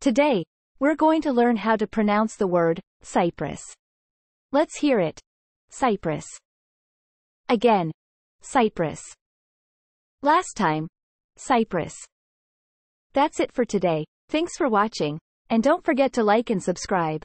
Today, we're going to learn how to pronounce the word Cyprus. Let's hear it. Cyprus. Again. Cyprus. Last time. Cyprus. That's it for today. Thanks for watching, and don't forget to like and subscribe.